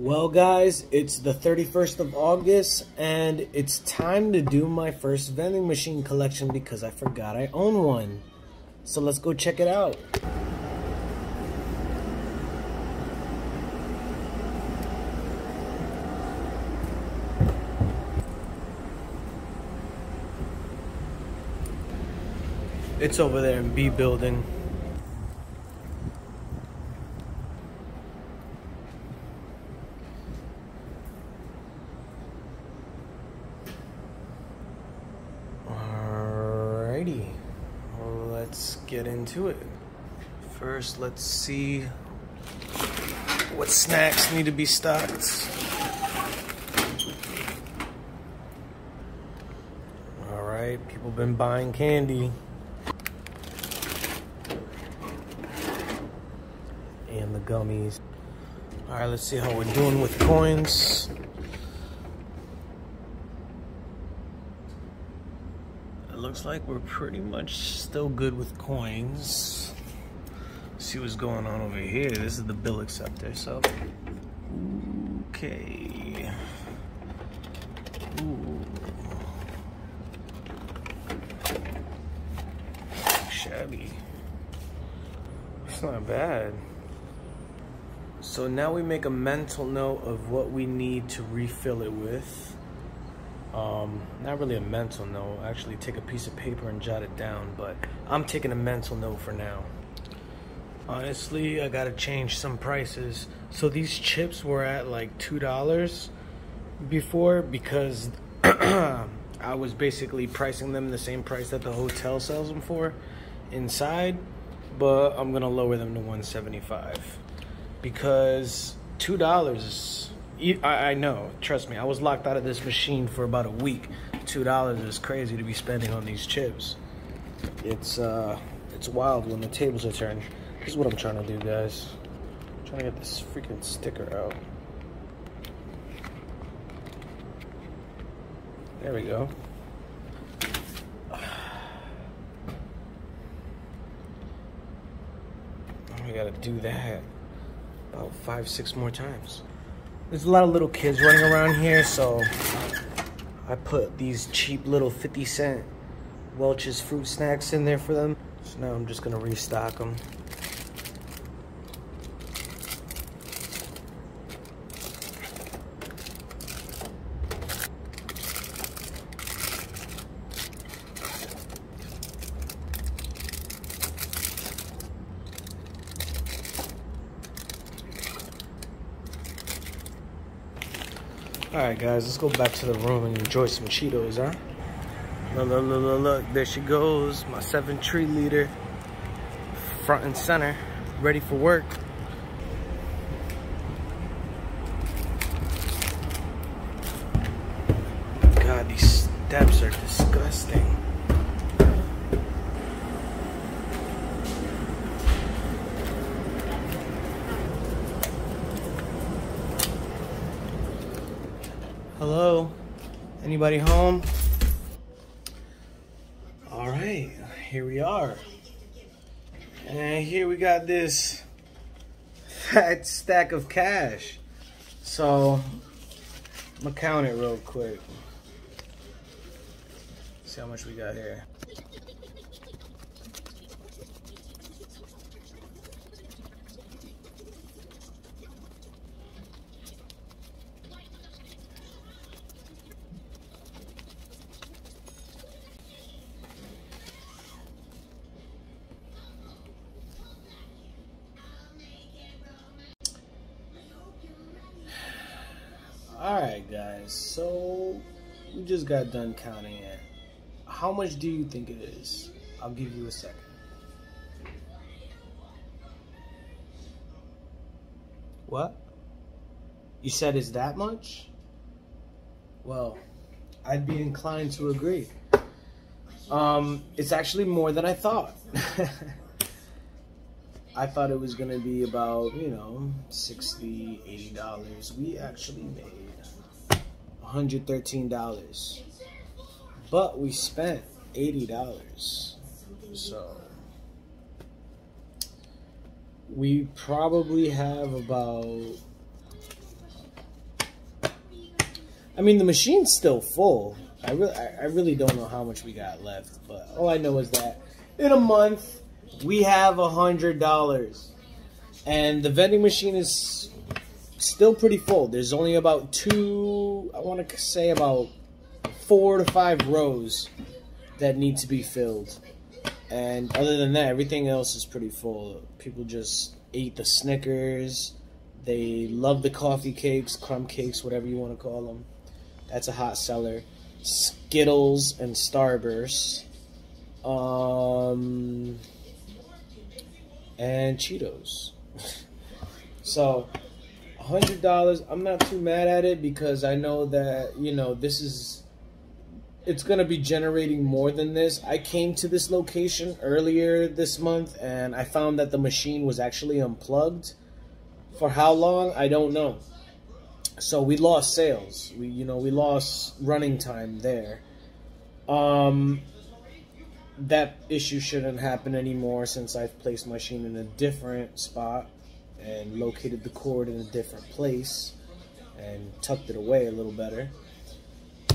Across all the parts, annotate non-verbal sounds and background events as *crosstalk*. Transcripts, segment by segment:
Well, guys, it's the 31st of August, and it's time to do my first vending machine collection because I forgot I own one. So let's go check it out. It's over there in B building. Let's get into it. First, let's see what snacks need to be stocked. Alright, people been buying candy. And the gummies. Alright, let's see how we're doing with coins. It looks like we're pretty much still good with coins. Let's see what's going on over here. This is the bill acceptor, so. Okay. Ooh. Shabby. It's not bad. So now we make a mental note of what we need to refill it with. Um, not really a mental note. Actually, take a piece of paper and jot it down. But I'm taking a mental note for now. Honestly, I gotta change some prices. So these chips were at like two dollars before because *clears throat* I was basically pricing them the same price that the hotel sells them for inside. But I'm gonna lower them to 175 because two dollars is I, I know, trust me. I was locked out of this machine for about a week. Two dollars is crazy to be spending on these chips. It's uh, it's wild when the tables are turned. This is what I'm trying to do, guys. I'm trying to get this freaking sticker out. There we go. *sighs* We gotta do that about five, six more times. There's a lot of little kids running around here, so I put these cheap little 50 cent Welch's fruit snacks in there for them. So now I'm just gonna restock them. Alright guys, let's go back to the room and enjoy some Cheetos, huh? Look, look, look, look, look, there she goes, my seven three liter. Front and center, ready for work. God, these steps are disgusting. Hello? Anybody home? All right, here we are. And here we got this fat stack of cash. So, I'm gonna count it real quick. See how much we got here. Alright guys, so we just got done counting it. How much do you think it is? I'll give you a second. What? You said it's that much? Well, I'd be inclined to agree. Um, it's actually more than I thought. *laughs* I thought it was gonna be about, you know, 60 80 dollars. We actually made $113. But we spent $80. So we probably have about I mean, the machine's still full. I really, I really don't know how much we got left, but all I know is that in a month we have a hundred dollars, and the vending machine is still pretty full. There's only about two, I want to say about four to five rows that need to be filled. And other than that, everything else is pretty full. People just ate the Snickers. They love the coffee cakes, crumb cakes, whatever you want to call them. That's a hot seller. Skittles and Starburst. Um, and Cheetos. *laughs* so, hundred dollars. I'm not too mad at it because I know that you know this is. It's gonna be generating more than this. I came to this location earlier this month and I found that the machine was actually unplugged. For how long? I don't know. So we lost sales. We you know we lost running time there. Um, that issue shouldn't happen anymore since I've placed my machine in a different spot and located the cord in a different place and tucked it away a little better.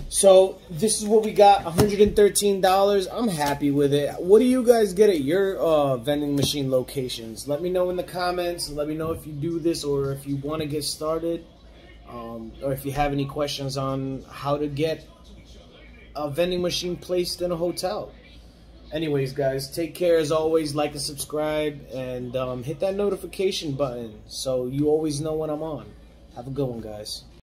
So this is what we got, $113. I'm happy with it. What do you guys get at your uh, vending machine locations? Let me know in the comments. Let me know if you do this or if you want to get started. Um, or if you have any questions on how to get a vending machine placed in a hotel. Anyways, guys, take care as always. Like and subscribe, and um, hit that notification button so you always know when I'm on. Have a good one, guys.